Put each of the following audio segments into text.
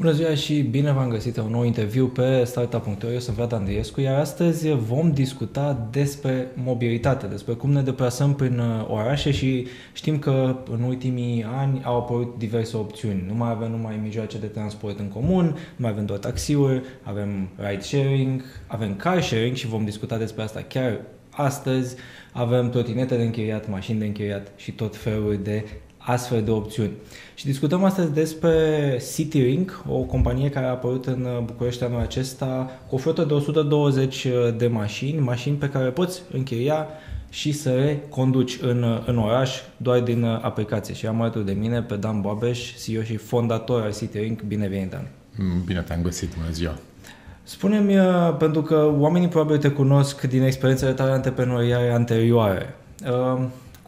Bună ziua și bine v-am găsit la un nou interviu pe startup.ro. Eu sunt Vlad Andriescu, iar astăzi vom discuta despre mobilitate, despre cum ne deplasăm prin uh, orașe și știm că în ultimii ani au apărut diverse opțiuni. Nu mai avem numai mijloace de transport în comun, nu mai avem doar taxiuri, avem ride sharing, avem car sharing și vom discuta despre asta chiar astăzi. Avem trotinete de închiriat, mașini de închiriat și tot felul de astfel de opțiuni. Și discutăm astăzi despre CityLink, o companie care a apărut în București anul acesta cu o flotă de 120 de mașini, mașini pe care poți închiria și să le conduci în, în oraș doar din aplicație. Și am alături de mine pe Dan Boabeș, CEO și fondator al CityLink. Bine venit, Dan! Bine te-am găsit, bună ziua! Spune-mi, pentru că oamenii probabil te cunosc din experiențele tale antreprenoriale anterioare.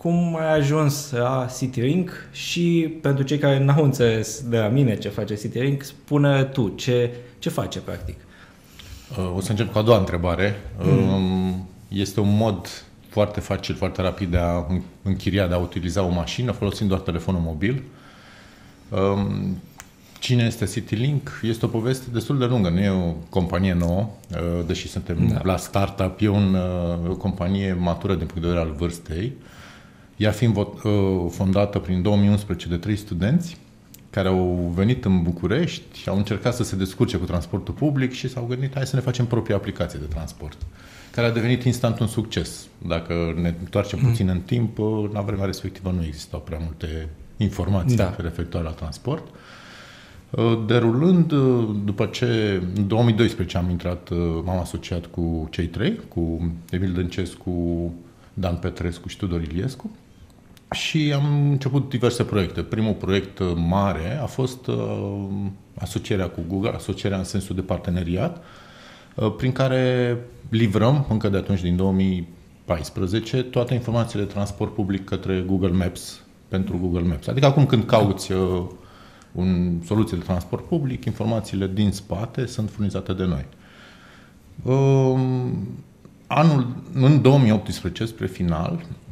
Cum ai ajuns la CityLink și pentru cei care n-au înțeles de la mine ce face CityLink, spune tu ce, ce face practic. O să încep cu a doua întrebare. Mm. Este un mod foarte facil, foarte rapid de a închiria, de a utiliza o mașină folosind doar telefonul mobil. Cine este CityLink? Este o poveste destul de lungă, nu e o companie nouă, deși suntem da. la startup, e un, o companie matură din punct de vedere al vârstei. Ea fiind uh, fondată prin 2011 de trei studenți care au venit în București și au încercat să se descurce cu transportul public și s-au gândit hai să ne facem propria aplicație de transport care a devenit instant un succes. Dacă ne întoarcem mm. puțin în timp, la vremea respectivă nu existau prea multe informații da. referitoare la transport. Uh, derulând, uh, după ce în 2012 am intrat, m-am asociat cu cei trei, cu Emil Dâncescu, Dan Petrescu și Tudor Iliescu, și am început diverse proiecte. Primul proiect uh, mare a fost uh, asocierea cu Google, asocierea în sensul de parteneriat, uh, prin care livrăm, încă de atunci, din 2014, toate informațiile de transport public către Google Maps, pentru Google Maps. Adică acum când cauți uh, un soluție de transport public, informațiile din spate sunt furnizate de noi. Uh, anul, în 2018, spre final, Uh,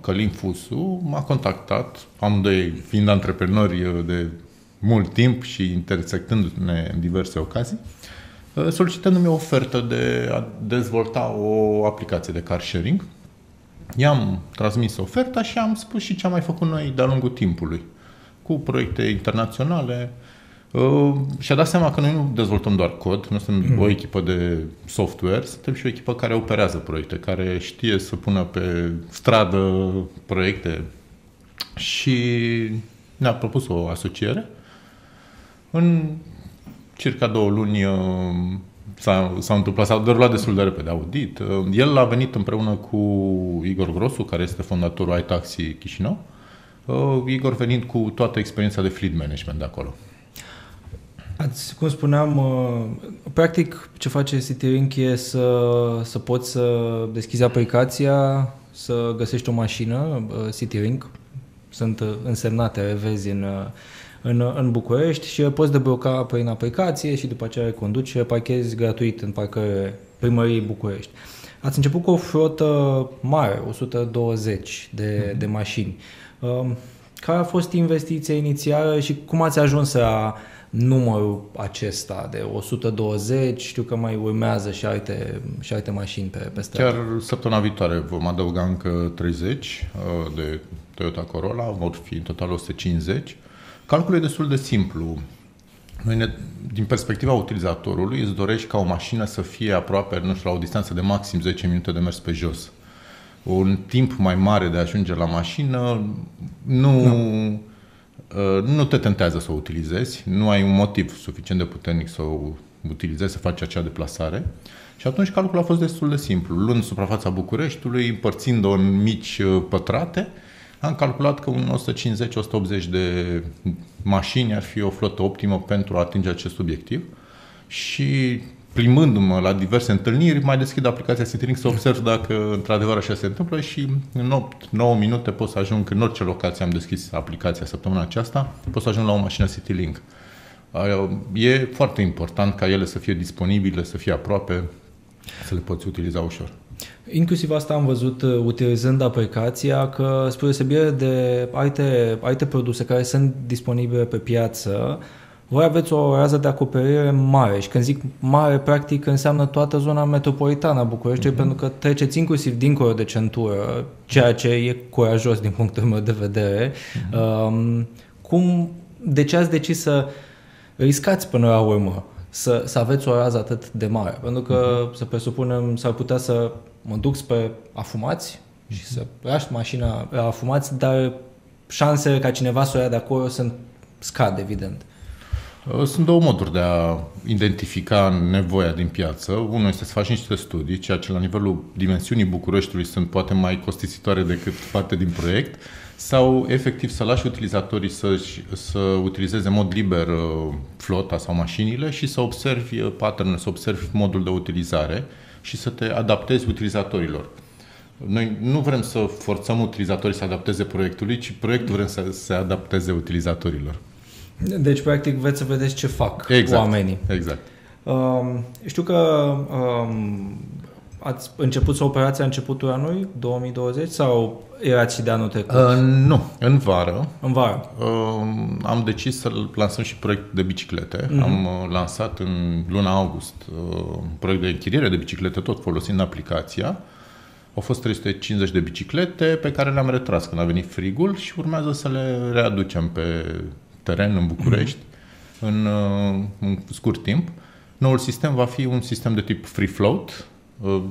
Călin Fusu m-a contactat, amândoi fiind antreprenori uh, de mult timp și intersectându-ne în diverse ocazii, uh, solicitându-mi o ofertă de a dezvolta o aplicație de car sharing. I-am transmis oferta și am spus și ce am mai făcut noi de-a lungul timpului, cu proiecte internaționale, Uh, și-a dat seama că noi nu dezvoltăm doar cod, nu suntem mm. o echipă de software, suntem și o echipă care operează proiecte, care știe să pună pe stradă proiecte și ne-a propus o asociere. În circa două luni uh, s-a, s-a întâmplat, s-a derulat destul de repede audit. Uh, el a venit împreună cu Igor Grosu, care este fondatorul iTaxi Chișinău. Uh, Igor venind cu toată experiența de fleet management de acolo. Ați, cum spuneam, uh, practic ce face CityLink e să, să poți să deschizi aplicația, să găsești o mașină, uh, CityLink, sunt uh, însemnate, vezi în, în, în București și poți debloca prin aplicație și după aceea conduci și parchezi gratuit în parcările primăriei București. Ați început cu o flotă mare, 120 de, mm-hmm. de mașini. Care a fost investiția inițială și cum ați ajuns la numărul acesta de 120, știu că mai urmează și alte, și alte mașini pe, pe stradă. Chiar săptămâna viitoare vom adăuga încă 30 uh, de Toyota Corolla, vor fi în total 150. Calculul e destul de simplu. Noi ne, din perspectiva utilizatorului îți dorești ca o mașină să fie aproape, nu știu, la o distanță de maxim 10 minute de mers pe jos. Un timp mai mare de a ajunge la mașină nu... nu Uh, nu te tentează să o utilizezi, nu ai un motiv suficient de puternic să o utilizezi, să faci acea deplasare. Și atunci calculul a fost destul de simplu. Luând suprafața Bucureștiului, împărțind-o în mici uh, pătrate, am calculat că un 150-180 de mașini ar fi o flotă optimă pentru a atinge acest obiectiv. Și plimbându-mă la diverse întâlniri, mai deschid aplicația Citrix să observ dacă într-adevăr așa se întâmplă și în 8-9 minute pot să ajung în orice locație am deschis aplicația săptămâna aceasta, pot să ajung la o mașină CityLink. E foarte important ca ele să fie disponibile, să fie aproape, să le poți utiliza ușor. Inclusiv asta am văzut uh, utilizând aplicația, că spre deosebire de alte, alte produse care sunt disponibile pe piață, voi aveți o rază de acoperire mare și când zic mare, practic înseamnă toată zona metropolitană a Bucureștiului, uh-huh. pentru că treceți inclusiv dincolo de centură, ceea ce e curajos din punctul meu de vedere. Uh-huh. Um, cum, de ce ați decis să riscați până la urmă să, să aveți o rază atât de mare? Pentru că, uh-huh. să presupunem, s-ar putea să mă duc spre afumați și uh-huh. să lași mașina la afumați, dar șansele ca cineva să o ia de acolo sunt scad, evident. Uh, sunt două moduri de a identifica nevoia din piață. Unul este să faci niște studii, ceea ce la nivelul dimensiunii Bucureștiului sunt poate mai costisitoare decât parte din proiect, sau efectiv să lași utilizatorii să, să utilizeze în mod liber uh, flota sau mașinile și să observi uh, pattern să observi modul de utilizare și să te adaptezi utilizatorilor. Noi nu vrem să forțăm utilizatorii să adapteze proiectului, ci proiectul vrem să se adapteze utilizatorilor. Deci, practic, veți să vedeți ce fac exact, oamenii. Exact. Um, știu că um, ați început să operați la începutul anului 2020 sau erați și de anul trecut? Uh, nu, în vară. În vară. Uh, am decis să lansăm și proiect de biciclete. Uh-huh. Am uh, lansat în luna august uh, un proiect de închiriere de biciclete, tot folosind aplicația. Au fost 350 de biciclete pe care le-am retras când a venit frigul și urmează să le readucem pe teren în București mm-hmm. în, uh, în scurt timp. Noul sistem va fi un sistem de tip free float. Uh,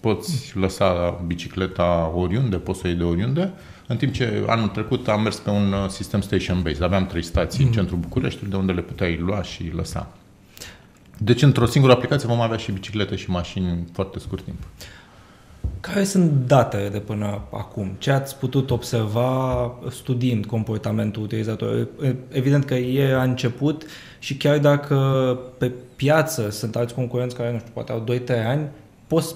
poți lăsa bicicleta oriunde, poți să o iei de oriunde. În timp ce anul trecut am mers pe un uh, sistem station-based. Aveam trei stații mm-hmm. în centrul Bucureștiului de unde le puteai lua și lăsa. Deci, într-o singură aplicație vom avea și biciclete și mașini în foarte scurt timp. Care sunt datele de până acum? Ce ați putut observa studiind comportamentul utilizatorului? Evident că e a început și chiar dacă pe piață sunt alți concurenți care, nu știu, poate au 2-3 ani,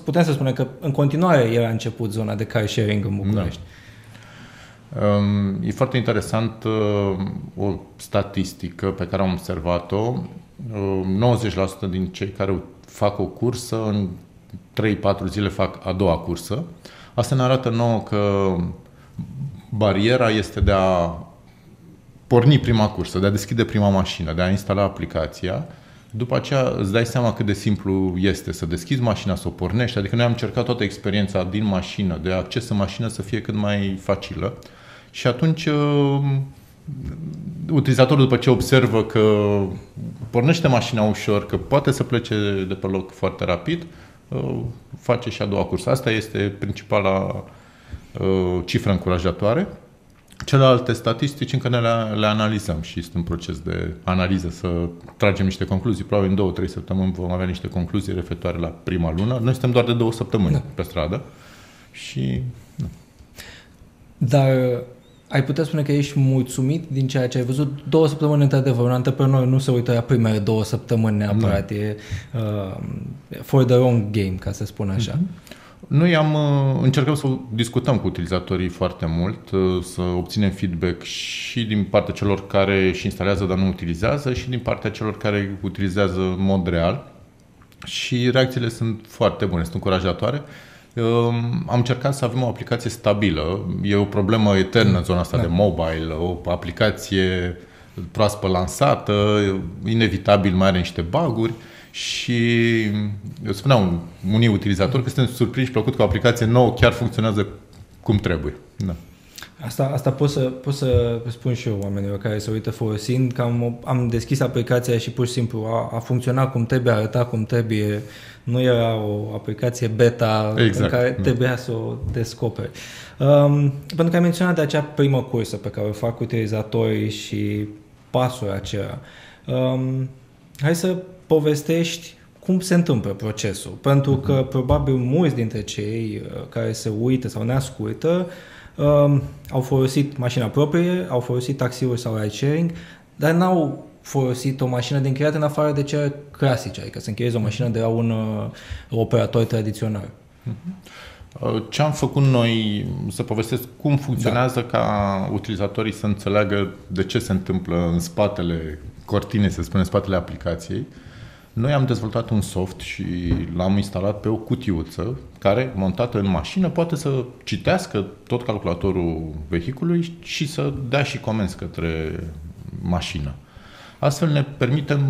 putem să spunem că în continuare e a început zona de car sharing în București. Da. Um, e foarte interesant uh, o statistică pe care am observat-o. Uh, 90% din cei care fac o cursă în 3-4 zile fac a doua cursă. Asta ne arată nouă că bariera este de a porni prima cursă, de a deschide prima mașină, de a instala aplicația. După aceea îți dai seama cât de simplu este să deschizi mașina, să o pornești. Adică noi am încercat toată experiența din mașină, de acces în mașină să fie cât mai facilă. Și atunci uh, utilizatorul după ce observă că pornește mașina ușor, că poate să plece de pe loc foarte rapid, Uh, face și a doua cursă. Asta este principala uh, cifră încurajatoare. Celelalte statistici încă ne le, le analizăm și este în proces de analiză să tragem niște concluzii. Probabil în două, trei săptămâni vom avea niște concluzii referitoare la prima lună. Noi suntem doar de două săptămâni da. pe stradă și... Da. Dar ai putea spune că ești mulțumit din ceea ce ai văzut? Două săptămâni, într-adevăr, un antreprenor nu se uită la primele două săptămâni neapărat. Da. E uh, for the wrong game, ca să spun așa. Mm-hmm. Noi am uh, încercăm să discutăm cu utilizatorii foarte mult, uh, să obținem feedback și din partea celor care își instalează, dar nu utilizează, și din partea celor care utilizează în mod real. Și reacțiile sunt foarte bune, sunt încurajatoare. Am încercat să avem o aplicație stabilă. E o problemă eternă în zona asta da. de mobile, o aplicație proaspăt lansată, inevitabil mai are niște baguri și eu spuneam unii utilizatori că suntem surprinși plăcut că o aplicație nouă chiar funcționează cum trebuie. Da. Asta, asta pot, să, pot să spun și eu oamenilor care se uită folosind că am, am deschis aplicația și pur și simplu a, a funcționat cum trebuie, a arătat cum trebuie. Nu era o aplicație beta exact. în care trebuia să o descoperi. Um, pentru că ai menționat de acea primă cursă pe care o fac utilizatorii și pasul acela. Um, hai să povestești cum se întâmplă procesul. Pentru că mhm. probabil mulți dintre cei uh, care se uită sau ne ascultă um, au folosit mașina proprie, au folosit taxiuri sau ride sharing, dar n-au folosit o mașină din creat în afară de cele clasice, adică să încheiezi o mașină de la un uh, operator tradițional. Uh, ce am făcut noi, să povestesc cum funcționează da. ca utilizatorii să înțeleagă de ce se întâmplă în spatele cortinei, să spunem, în spatele aplicației. Uh, noi am dezvoltat un soft și l-am instalat pe o cutiuță care, montată în mașină, poate să citească tot calculatorul vehiculului și să dea și comenzi către mașină. Astfel ne permitem,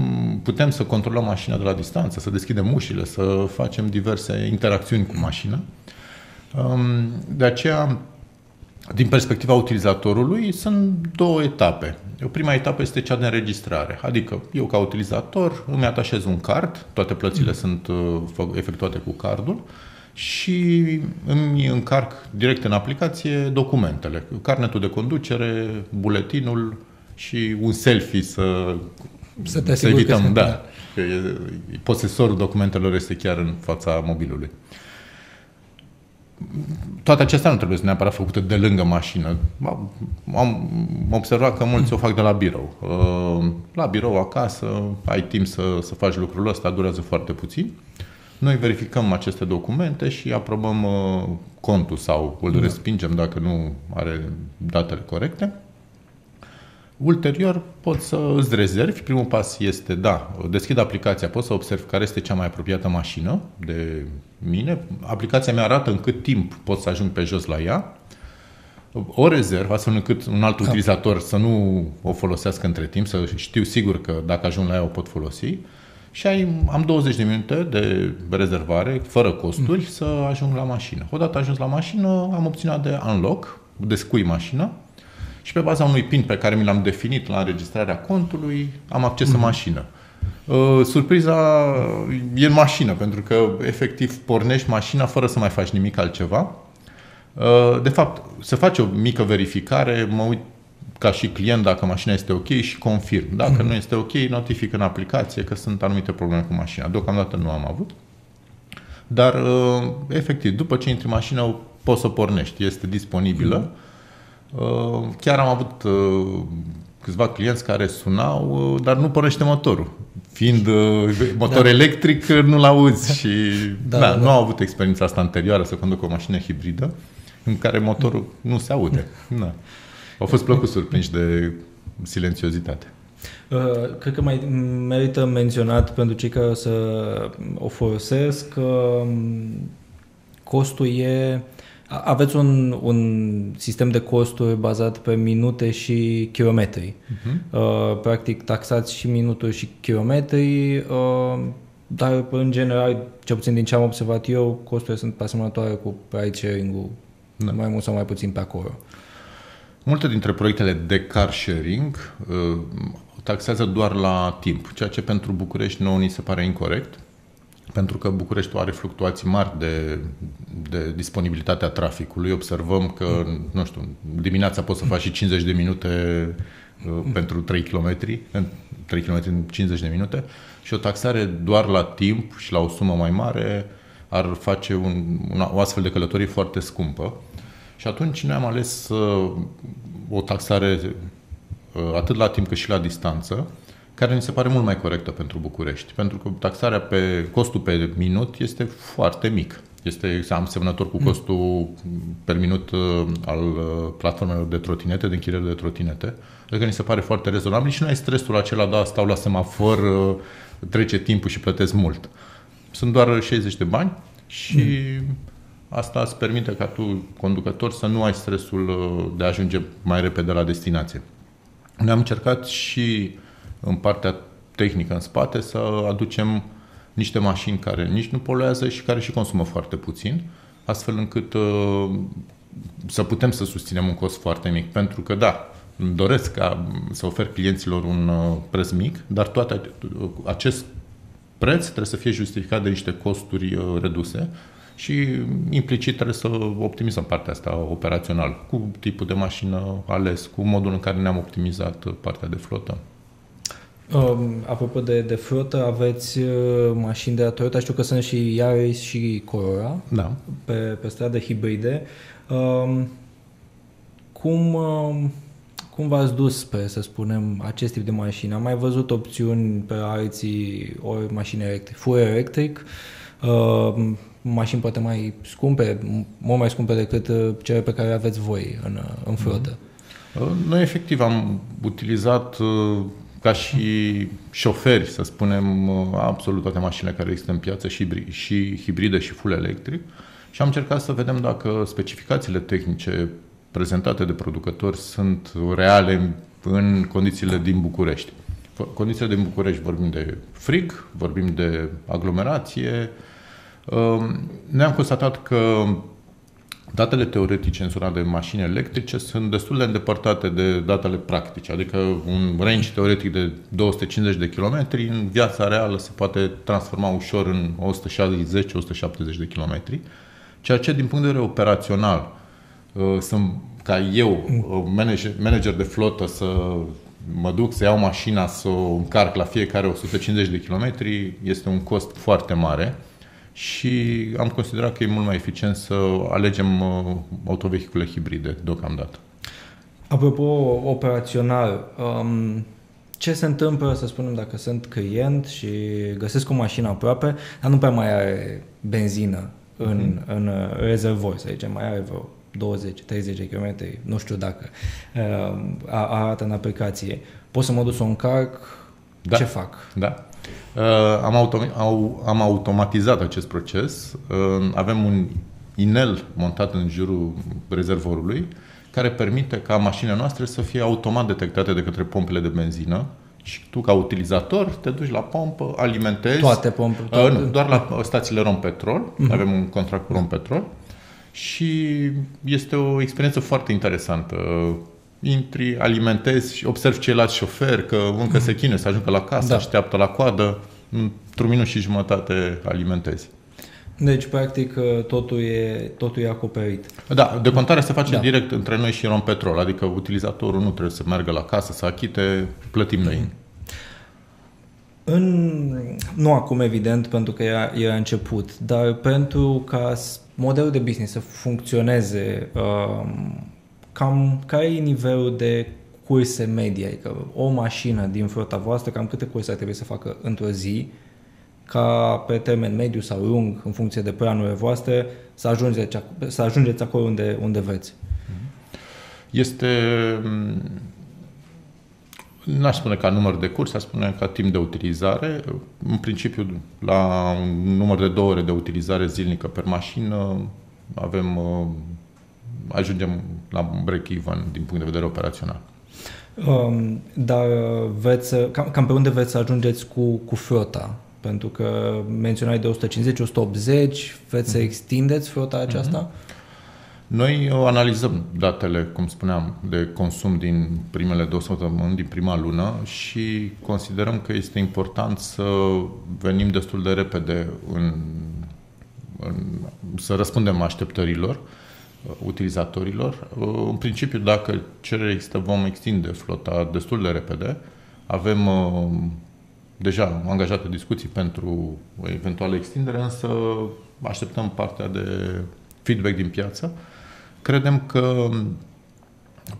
putem să controlăm mașina de la distanță, să deschidem ușile, să facem diverse interacțiuni cu mașina. Um, de aceea, din perspectiva utilizatorului, sunt două etape. O prima etapă este cea de înregistrare, adică eu ca utilizator îmi atașez un card, toate plățile mm. sunt uh, efectuate cu cardul și îmi încarc direct în aplicație documentele, carnetul de conducere, buletinul și un selfie să, să, te să evităm, că, da, da. Că e, posesorul documentelor este chiar în fața mobilului toate acestea nu trebuie să neapărat făcute de lângă mașină. Am observat că mulți o fac de la birou. Uh, la birou, acasă, ai timp să, să faci lucrul ăsta, durează foarte puțin. Noi verificăm aceste documente și aprobăm uh, contul sau îl da. respingem dacă nu are datele corecte. Ulterior poți să îți rezervi. Primul pas este, da, deschid aplicația, poți să observi care este cea mai apropiată mașină de mine. Aplicația mi arată în cât timp pot să ajung pe jos la ea. O rezerv, astfel încât un alt da. utilizator să nu o folosească între timp, să știu sigur că dacă ajung la ea o pot folosi. Și ai, am 20 de minute de rezervare, fără costuri, mm. să ajung la mașină. Odată ajuns la mașină, am opțiunea de unlock, descui mașina, și pe baza unui PIN pe care mi l-am definit la înregistrarea contului, am acces mm-hmm. în mașină. Uh, surpriza e în mașină, pentru că efectiv pornești mașina fără să mai faci nimic altceva. Uh, de fapt, se face o mică verificare, mă uit ca și client dacă mașina este ok și confirm. Dacă mm-hmm. nu este ok, notific în aplicație că sunt anumite probleme cu mașina. Deocamdată nu am avut. Dar, uh, efectiv, după ce intri în mașină, poți să pornești. Este disponibilă. Mm-hmm Uh, chiar am avut uh, câțiva clienți care sunau, uh, dar nu pornește motorul. Fiind motor da. electric, nu-l auzi și da, da, da, nu au avut experiența asta anterioară să conducă o mașină hibridă în care motorul nu se aude. Da. Au fost plăcut surprinși de silențiozitate. Uh, cred că mai merită menționat pentru cei care o să o folosesc că um, costul e aveți un, un sistem de costuri bazat pe minute și kilometri. Uh-huh. Uh, practic taxați și minuturi și kilometri, uh, dar în general, cel puțin din ce am observat eu, costurile sunt asemănătoare cu ride sharing-ul, da. mai mult sau mai puțin pe acolo. Multe dintre proiectele de car sharing uh, taxează doar la timp, ceea ce pentru București nouă ni se pare incorrect pentru că Bucureștiul are fluctuații mari de, de disponibilitatea traficului. Observăm că, nu știu, dimineața poți să faci și 50 de minute uh, pentru 3 km, 3 km în 50 de minute și o taxare doar la timp și la o sumă mai mare ar face un, una, o astfel de călătorie foarte scumpă. Și atunci noi am ales uh, o taxare uh, atât la timp cât și la distanță, care mi se pare mult mai corectă pentru București, pentru că taxarea pe costul pe minut este foarte mic. Este asemănător cu mm. costul per minut uh, al uh, platformelor de trotinete, de închiriere de trotinete. Adică mi se pare foarte rezonabil și nu ai stresul acela, da, stau la semafor, uh, trece timpul și plătesc mult. Sunt doar 60 de bani și mm. asta îți permite ca tu, conducător, să nu ai stresul de a ajunge mai repede la destinație. Ne-am încercat și în partea tehnică în spate să aducem niște mașini care nici nu poluează și care și consumă foarte puțin, astfel încât uh, să putem să susținem un cost foarte mic. Pentru că, da, îmi doresc ca să ofer clienților un uh, preț mic, dar toate acest preț trebuie să fie justificat de niște costuri uh, reduse și implicit trebuie să optimizăm partea asta operațională, cu tipul de mașină ales, cu modul în care ne-am optimizat partea de flotă. Um, apropo de, de flotă, aveți uh, mașini de la Toyota, știu că sunt și Yaris și Corolla da. pe, pe stradă hibride. Um, cum, um, cum v-ați dus pe, să spunem, acest tip de mașini? Am mai văzut opțiuni pe alții, o mașină electric, full electric, uh, mașini poate mai scumpe, mult mai scumpe decât uh, cele pe care le aveți voi în, uh, în flotă. Mm. Noi efectiv am utilizat ca și șoferi, să spunem, absolut toate mașinile care există în piață, și, și hibride și full electric, și am încercat să vedem dacă specificațiile tehnice prezentate de producători sunt reale în condițiile din București. condițiile din București vorbim de frig, vorbim de aglomerație. Um, ne-am constatat că datele teoretice în zona de mașini electrice sunt destul de îndepărtate de datele practice, adică un range teoretic de 250 de kilometri în viața reală se poate transforma ușor în 160-170 de kilometri, ceea ce din punct de vedere operațional uh, sunt ca eu, uh, manager, manager de flotă, să mă duc să iau mașina, să o încarc la fiecare 150 de kilometri, este un cost foarte mare și am considerat că e mult mai eficient să alegem uh, autovehicule hibride deocamdată. Apropo, operațional, um, ce se întâmplă, să spunem, dacă sunt client și găsesc o mașină aproape, dar nu prea mai are benzină în, mm. în uh, rezervor, să zicem, mai are vreo 20-30 de km, nu știu dacă uh, arată în aplicație. Pot să mă duc să o încarc, da. ce fac? Da. Uh, am, autom- au, am automatizat acest proces. Uh, avem un inel montat în jurul rezervorului care permite ca mașinile noastre să fie automat detectate de către pompele de benzină și tu ca utilizator te duci la pompă, alimentezi. Toate pompele? Toate? Uh, nu, doar la stațiile Rompetrol. Uh-huh. Avem un contract cu Rompetrol și este o experiență foarte interesantă. Intri, alimentezi și observi ceilalți șoferi că încă se chinuie să ajungă la casă, da. așteaptă la coadă, într-un minut și jumătate alimentezi. Deci, practic, totul e, totul e acoperit. Da, decontarea se face da. direct între noi și Rompetrol, adică utilizatorul nu trebuie să meargă la casă, să achite, plătim noi. Mm. În, nu acum, evident, pentru că e, e început, dar pentru ca modelul de business să funcționeze, um, cam care e nivelul de curse medie? Adică o mașină din flota voastră, cam câte curse ar trebui să facă într-o zi, ca pe termen mediu sau lung, în funcție de planurile voastre, să ajungeți, să ajungeți acolo unde, unde vreți? Este N-aș spune ca număr de curs, aș spune ca timp de utilizare. În principiu, la un număr de două ore de utilizare zilnică per mașină, avem, uh, ajungem la break-even din punct de vedere operațional. Um, dar veți, cam, cam pe unde veți să ajungeți cu, cu flota? Pentru că menționai de 150-180, veți să mhm. extindeți flota aceasta? Uh-huh. Noi analizăm datele, cum spuneam, de consum din primele două săptămâni, din prima lună și considerăm că este important să venim destul de repede în, în, să răspundem așteptărilor uh, utilizatorilor. Uh, în principiu, dacă cerere există, vom extinde flota destul de repede. Avem uh, deja angajate discuții pentru o eventuală extindere, însă așteptăm partea de feedback din piață Credem că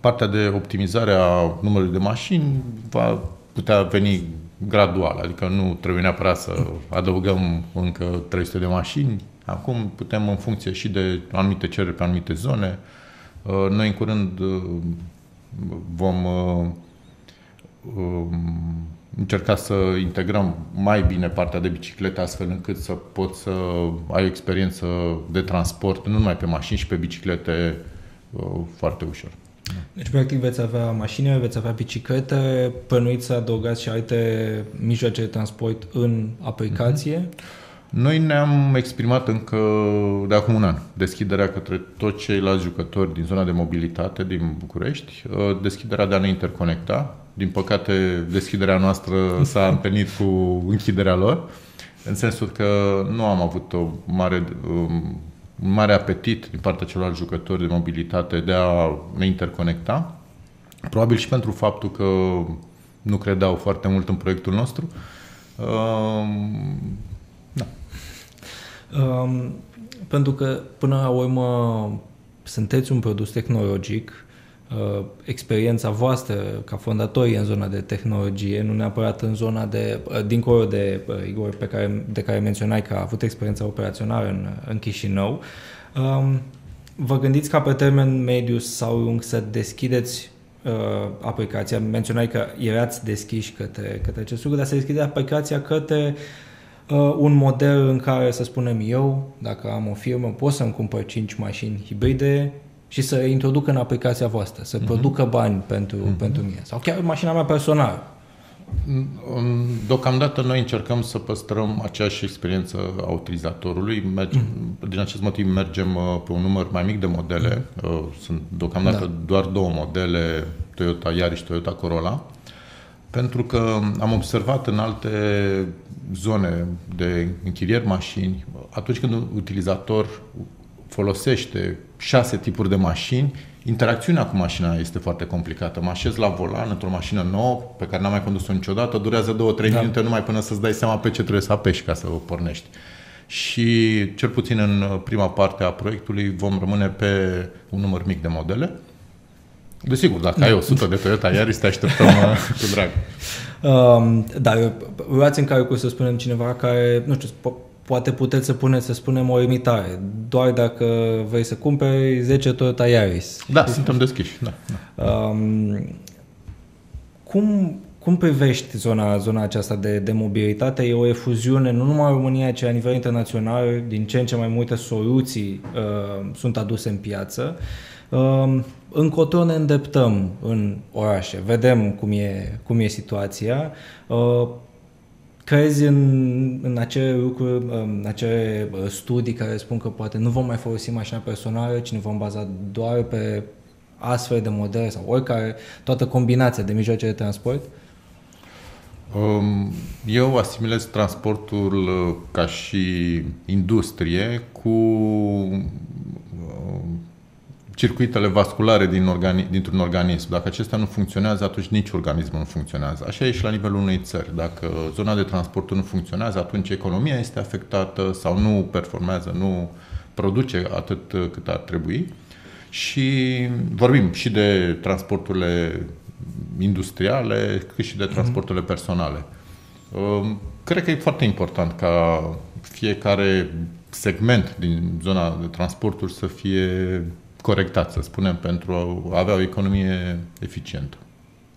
partea de optimizare a numărului de mașini va putea veni gradual, adică nu trebuie neapărat să adăugăm încă 300 de mașini. Acum putem în funcție și de anumite cereri pe anumite zone. Uh, noi în curând uh, vom uh, um, încerca să integrăm mai bine partea de biciclete astfel încât să poți să ai o experiență de transport nu numai pe mașini și pe biciclete uh, foarte ușor. Deci, practic, veți avea mașini, veți avea biciclete, plănuiți să adăugați și alte mijloace de transport în aplicație. Mm-hmm. Noi ne-am exprimat încă de acum un an deschiderea către toți ceilalți jucători din zona de mobilitate din București, uh, deschiderea de a ne interconecta. Din păcate, deschiderea noastră s-a întâlnit cu închiderea lor, în sensul că nu am avut o mare, um, un mare apetit din partea celorlalți jucători de mobilitate de a ne interconecta. Probabil și pentru faptul că nu credeau foarte mult în proiectul nostru. Um, Um, pentru că, până la urmă, sunteți un produs tehnologic, uh, experiența voastră ca fondatori în zona de tehnologie, nu neapărat în zona de, uh, dincolo de uh, Igor pe care, de care menționai că a avut experiența operațională în, în Chișinău, um, vă gândiți ca pe termen mediu sau lung să deschideți uh, aplicația, menționai că erați deschiși către, către acest lucru, dar să deschideți aplicația către uh, uh, un model în care, să spunem eu, dacă am o firmă, pot să-mi cumpăr 5 mașini hibride și să le introduc în aplicația voastră, să uh-huh. producă bani pentru, uh-huh. pentru mine. Sau chiar mașina mea personală. Deocamdată noi încercăm să păstrăm aceeași experiență a utilizatorului. Mergem, mm. Din acest motiv mergem uh, pe un număr mai mic de modele. Mm. Uh, sunt deocamdată da. doar două modele, Toyota Yaris și Toyota Corolla. Pentru că am observat în alte zone de închirier mașini, atunci când un utilizator folosește șase tipuri de mașini, interacțiunea cu mașina este foarte complicată. Mă așez la volan într-o mașină nouă pe care n-am mai condus-o niciodată, durează 2-3 da. minute numai până să-ți dai seama pe ce trebuie să apeși ca să o pornești. Și cel puțin în prima parte a proiectului vom rămâne pe un număr mic de modele. Desigur, dacă ai 100 de Toyota Yaris, te așteptăm uh, cu drag. Um, da, luați în calcul să spunem cineva care, nu știu, poate puteți să puneți, să spunem, o limitare. Doar dacă vrei să cumperi 10 Toyota Yaris. Da, suntem deschiși. Da, da. Um, cum, cum privești zona, zona aceasta de, de mobilitate? E o efuziune nu numai în România, ci la nivel internațional. Din ce în ce mai multe soluții uh, sunt aduse în piață. Uh, încotro ne îndeptăm în orașe. Vedem cum e, cum e situația. Uh, crezi în, în acele lucruri, în acele uh, studii care spun că poate nu vom mai folosi mașina personală, ci ne vom baza doar pe astfel de modele sau oricare, toată combinația de mijloace de transport? Um, eu asimilez transportul uh, ca și industrie cu circuitele vasculare din organi- dintr-un organism. Dacă acestea nu funcționează, atunci nici organismul nu funcționează. Așa e și la nivelul unei țări. Dacă zona de transport nu funcționează, atunci economia este afectată sau nu performează, nu produce atât cât ar trebui. Și vorbim și de transporturile industriale, cât și de mhm. transporturile personale. Um, cred că e foarte important ca fiecare segment din zona de transporturi să fie corectat, să spunem, pentru a avea o economie eficientă.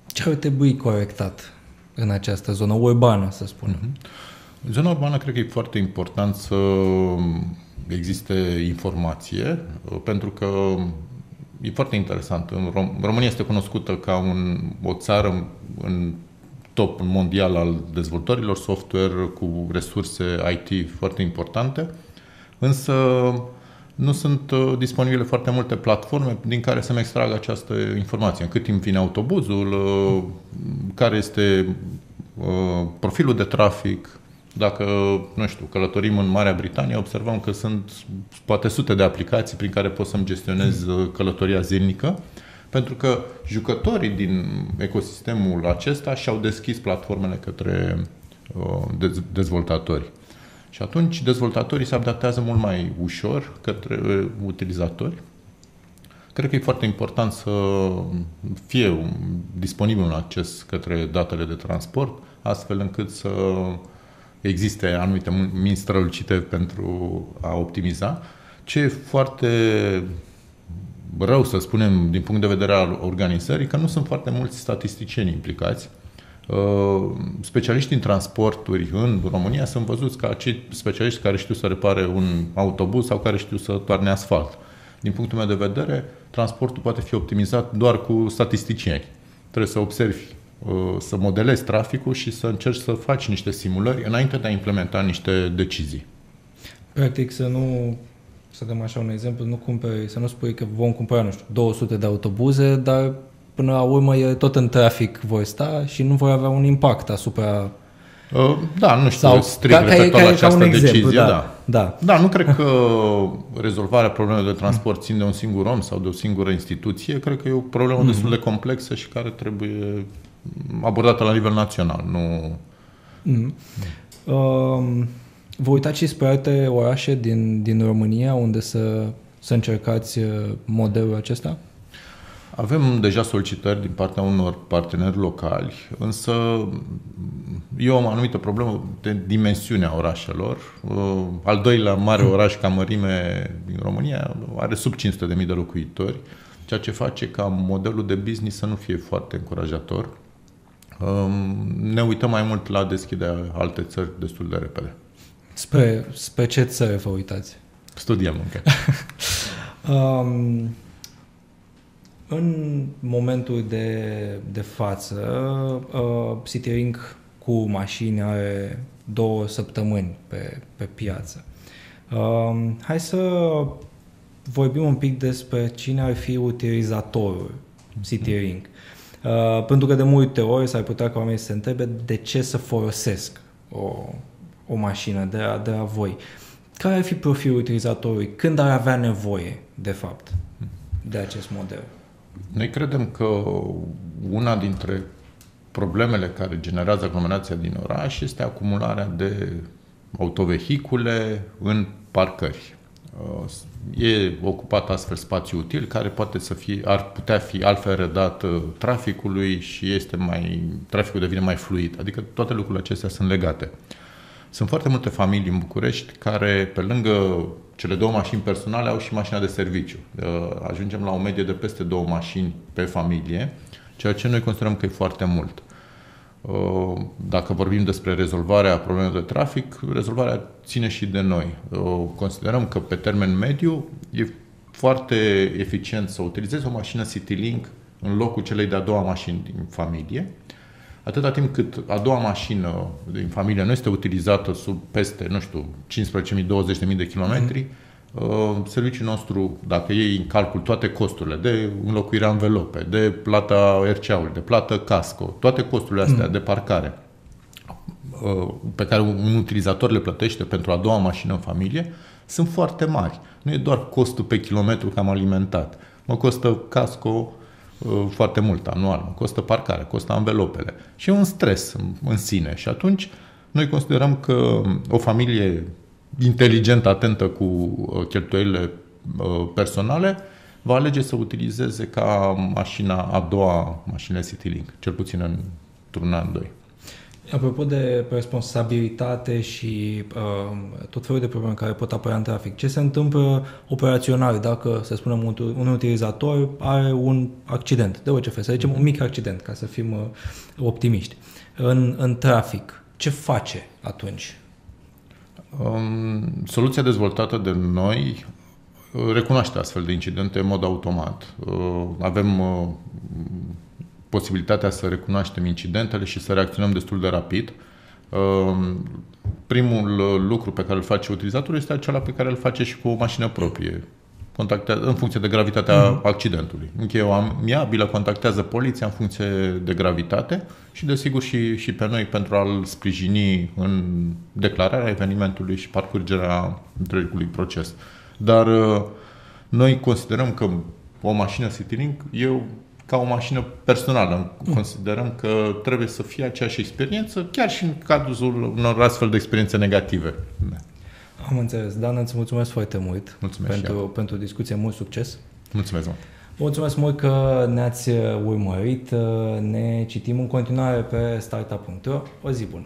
Ce ar trebui corectat în această zonă urbană, să spunem? Mm-hmm. În zona urbană cred că e foarte important să existe informație, pentru că e foarte interesant. România este cunoscută ca un, o țară în top mondial al dezvoltărilor software cu resurse IT foarte importante, însă nu sunt uh, disponibile foarte multe platforme din care să-mi extrag această informație. În cât timp vine autobuzul, uh, care este uh, profilul de trafic, dacă, nu știu, călătorim în Marea Britanie, observăm că sunt poate sute de aplicații prin care pot să-mi gestionez călătoria zilnică, pentru că jucătorii din ecosistemul acesta și-au deschis platformele către dezvoltatori. Și atunci dezvoltatorii se adaptează mult mai ușor către uh, utilizatori. Cred că e foarte important să fie disponibil un acces către datele de transport, astfel încât să existe anumite min strălucite pentru a optimiza. Ce e foarte rău, să spunem, din punct de vedere al organizării, că nu sunt foarte mulți statisticieni implicați Uh, specialiștii în transporturi în România sunt văzuți ca acei specialiști care știu să repare un autobuz sau care știu să toarne asfalt. Din punctul meu de vedere, transportul poate fi optimizat doar cu statisticieni. Trebuie să observi, uh, să modelezi traficul și să încerci să faci niște simulări înainte de a implementa niște decizii. Practic să nu să dăm așa un exemplu, nu cumperi, să nu spui că vom cumpăra, nu știu, 200 de autobuze, dar până la urmă e tot în trafic voi sta și nu voi avea un impact asupra uh, da, nu știu, Sau, strict ca, referitor ca, la această exemplu, decizie, da, da. Da. da, nu cred că rezolvarea problemelor de transport ține de un singur om sau de o singură instituție, cred că e o problemă mm-hmm. destul de complexă și care trebuie abordată la nivel național, nu... Mm. Um, vă uitați și spre alte orașe din, din România unde să, să încercați uh, modelul acesta? Avem deja solicitări din partea unor parteneri locali, însă eu am o anumită problemă de dimensiunea orașelor. Uh, al doilea mare oraș ca mărime din România are sub 500.000 de locuitori, ceea ce face ca modelul de business să nu fie foarte încurajator. Um, ne uităm mai mult la deschiderea alte țări destul de repede. Spre, spre ce țări vă uitați? Studiem încă. um, În momentul de, de față, uh, Cityring cu mașini are două săptămâni pe, pe piață. Uh, hai să vorbim un pic despre cine ar fi utilizatorul Cityring. Uh, pentru că de multe ori s-ar putea ca oamenii să se întrebe de ce să folosesc o, o mașină de la, de la voi. Care ar fi profilul utilizatorului? Când ar avea nevoie, de fapt, de acest model? Noi credem că una dintre problemele care generează aglomerația din oraș este acumularea de autovehicule în parcări. Uh, e ocupat astfel spațiu util care poate să fie, ar putea fi altfel redat uh, traficului și este mai, traficul devine mai fluid. Adică toate lucrurile acestea sunt legate. Sunt foarte multe familii în București care, pe lângă cele două mașini personale, au și mașina de serviciu. Uh, ajungem la o medie de peste două mașini pe familie, ceea ce noi considerăm că e foarte mult. Uh, dacă vorbim despre rezolvarea problemelor de trafic, rezolvarea ține și de noi. Uh, considerăm că pe termen mediu e foarte eficient să utilizezi o mașină CityLink în locul celei de-a doua mașini din familie, atâta timp cât a doua mașină din familie nu este utilizată sub peste, nu știu, 15.000-20.000 de kilometri, mm Uh, serviciul nostru, dacă iei în calcul toate costurile de înlocuirea învelope, de plata RCA-ului, de plată casco, toate costurile astea mm. de parcare uh, pe care un utilizator le plătește pentru a doua mașină în familie, sunt foarte mari. Nu e doar costul pe kilometru că am alimentat. Mă costă casco uh, foarte mult anual, mă costă parcare, costă învelopele. Și e un stres în sine. Și atunci noi considerăm că o familie inteligent, atentă cu uh, cheltuielile uh, personale, va alege să utilizeze ca mașina a doua mașină CityLink, cel puțin în, într-un an, doi. Apropo de responsabilitate și uh, tot felul de probleme care pot apărea în trafic, ce se întâmplă operațional dacă, să spunem, un, un utilizator are un accident, de orice fel, să zicem un mic accident, ca să fim uh, optimiști, în, în trafic, ce face atunci? Um, soluția dezvoltată de noi uh, recunoaște astfel de incidente în mod automat. Uh, avem uh, posibilitatea să recunoaștem incidentele și să reacționăm destul de rapid. Um, primul lucru pe care îl face utilizatorul este acela pe care îl face și cu o mașină proprie contactează, în funcție de gravitatea mm. accidentului. Încheie o amiabilă, contactează poliția în funcție de gravitate și, desigur, și, și pe noi pentru a-l sprijini în declararea evenimentului și parcurgerea întregului proces. Dar uh, noi considerăm că o mașină Citylink e ca o mașină personală. Mm. Considerăm că trebuie să fie aceeași experiență, chiar și în cadrul unor astfel de experiențe negative. Am înțeles. Dan, îți mulțumesc foarte mult mulțumesc pentru, pentru discuție. Mult succes! Mulțumesc mult! Mulțumesc mult că ne-ați urmărit. Ne citim în continuare pe startup.ro. O zi bună!